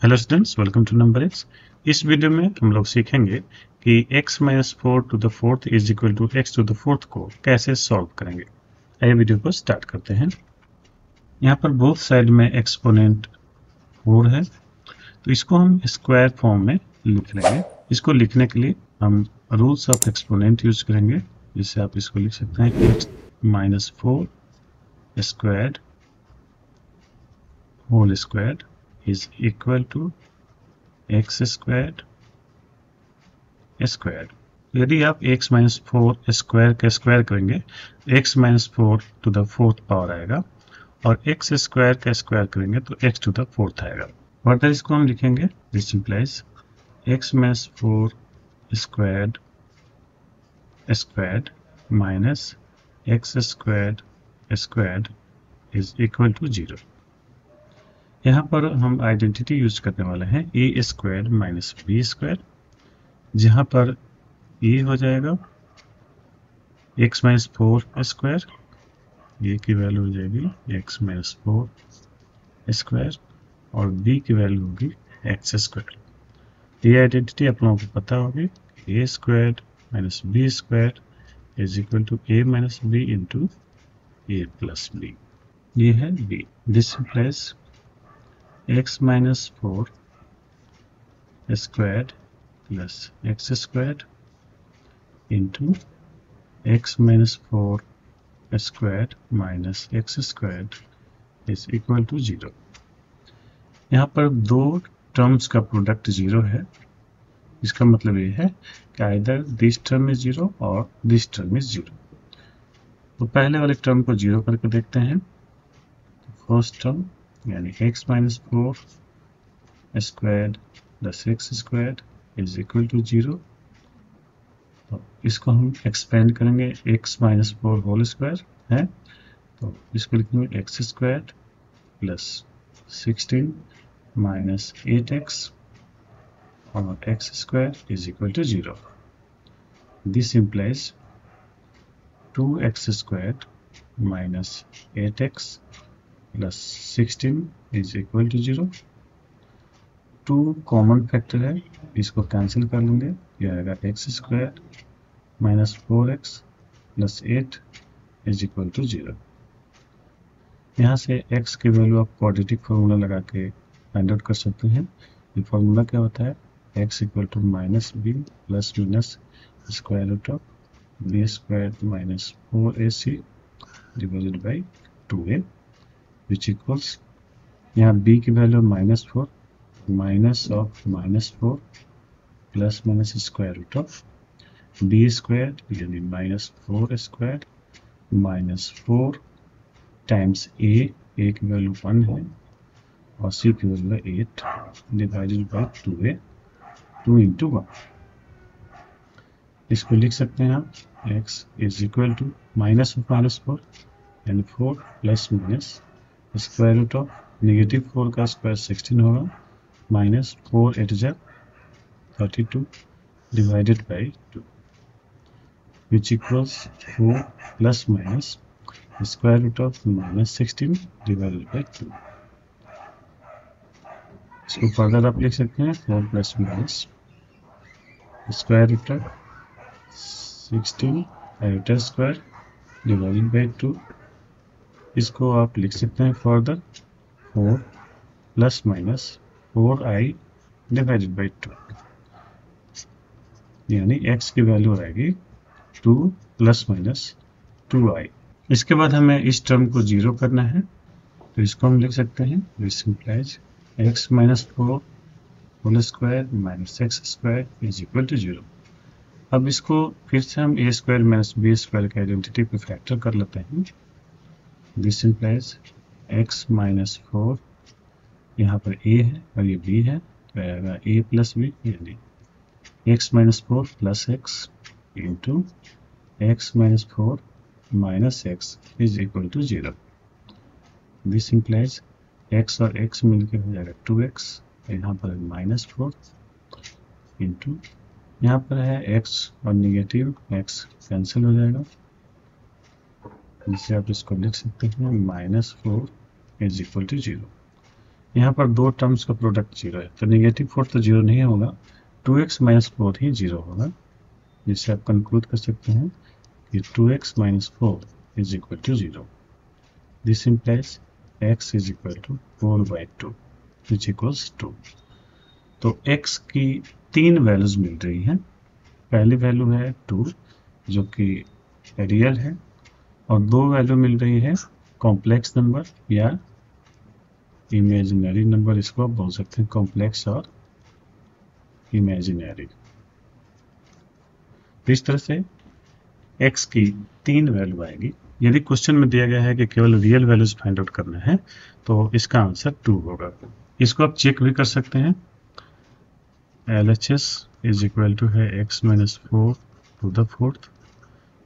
Hello students welcome to number X इस video में हम लोग सीखेंगे कि x minus four to the fourth is equal to X to the fourth को कैसे सॉल्व करेंगे। आइए वीडियो को स्टार्ट करते हैं। यहाँ पर बोथ साइड में एक्सपोनेंट फोर है। तो इसको हम स्क्वायर फॉर्म में लिख लेंगे इसको लिखने के लिए हम रूल्स ऑफ़ एक्सपोनेंट यूज़ करेंगे, जिससे आप इसको लिख सकते हैं X minus four square whole square is equal to x squared square यदि आप x माइनस फोर स्क्वायर का स्क्वायर करेंगे, x minus four to the fourth power आएगा और x स्क्वायर का स्क्वायर करेंगे तो x टू द फोर्थ आएगा। फर्दर इसको हम लिखेंगे? This implies x minus four square square minus X square square is equal to zero यहाँ पर हम आइडेंटिटी यूज़ करने वाले हैं a square minus b square जहाँ पर ए हो जाएगा x minus four square a की वैल्यू हो जाएगी एक्स माइनस फोर स्क्वायर और बी की वैल्यू होगी एक्स स्क्वायर ये आइडेंटिटी आप लोगों को पता होगी a square minus b square is equal to a minus b into a plus b ये है b this plus x minus 4 squared plus x squared into x minus 4 squared minus x squared is equal to 0 यहाँ पर दो terms का product zero है। इसका मतलब ये है कि either this term is zero और दिस टर्म इज़ ज़ीरो तो पहले वाले टर्म को ज़ीरो करके देखते हैं। फ़र्स्ट टर्म यानी x minus four square plus x square is equal to zero तो इसको हम एक्सपेंड करेंगे, x minus four whole square है? तो इसको लिखेंगे x square plus sixteen minus eight x और x square is equal to zero this implies two x square minus eight x plus sixteen is equal to zero two common factor है, इसको cancel कर लेंगे। यह आएगा x square minus four x plus eight is equal to zero यहाँ से x की value आप क्वाड्रेटिक फार्मूला लगा के फाइंड आउट कर सकते हैं। ये फार्मूला क्या होता है? x equal to minus B plus minus square root of B square minus four A C divided by two A which equals यहाँ b की value minus four minus of minus four plus minus square root of B square यानी minus four square minus four times A A की value one है, और C की value है eight divided by two A two into one इसको लिख सकते हैं आप, x is equal to minus minus four यानी four plus minus square root of negative four का स्क्वायर सिक्सटीन होगा माइनस फोर एट जै thirty two divided by two which equals four plus minus square root of minus sixteen divided by two इसको further आप लिख सकते हैं four plus minus square root of sixteen square divided by two इसको आप लिख सकते हैं further four plus minus four i divided by two यानी एक्स की वैल्यू आएगी two plus minus two i इसके बाद हमें इस टर्म को ज़ीरो करना है। तो इसको हम लिख सकते हैं। This implies x minus four whole square minus x square is equal to zero अब इसको फिर से हम a square minus b square का आइडेंटिटी पे फैक्टर कर लेते हैं। This implies x minus four यहाँ पर a है और ये b है तो आएगा a प्लस बी यानी x minus four plus x into x minus four minus x is equal to zero this implies x और x मिलकर हो जाएगा टू एक्स यहाँ पर माइनस फोर इंटू यहाँ पर है x और निगेटिव x कैंसिल हो जाएगा. जिससे आप इसको लिख सकते हैं minus four is equal to zero यहाँ पर दो टर्म्स का प्रोडक्ट ज़ीरो है तो निगेटिव फोर तो ज़ीरो नहीं होगा टू एक्स माइनस फोर ही ज़ीरो होगा, जिससे आप कंक्लूड कर सकते हैं कि two x minus four is equal to zero this implies x is equal to 4 by 2 which equals 2 तो x की तीन वैल्यूज़ मिल रही हैं। पहली वैल्यू है टू जो कि रियल है और दो वैल्यू मिल रही है कॉम्प्लेक्स नंबर या इमेजिनरी नंबर इसको आप बोल सकते हैं कॉम्प्लेक्स और इमेजिनरी इस तरह से x की तीन वैल्यू आएगी। यदि क्वेश्चन में दिया गया है कि केवल रियल वैल्यूज़ फाइंड आउट करना है तो इसका आंसर टू होगा। इसको आप चेक भी कर सकते हैं। L H S is equal to है x minus four to the fourth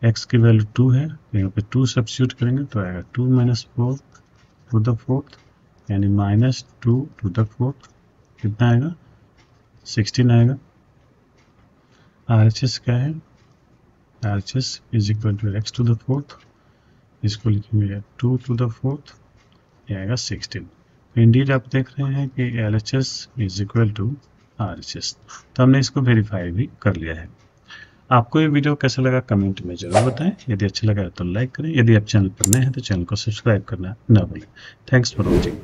x की वैल्यू टू है तो यहाँ पे टू सब्सिट्यूट करेंगे तो आएगा two minus four to the fourth यानी minus two to the fourth कितना आएगा? सिक्सटीन आएगा। आर एच एस क्या है? R H S is equal to x to the fourth इसको लिखेंगे टू टू द फोर्थ ये आएगा सिक्सटीन इंडीड आप देख रहे हैं कि L H S is equal to R H S तो हमने इसको वेरीफाई भी कर लिया है। आपको ये वीडियो कैसा लगा कमेंट में ज़रूर बताएँ। यदि अच्छा लगा तो लाइक करें। यदि आप चैनल पर नए हैं तो चैनल को सब्सक्राइब करना ना भूलें। Thanks for watching.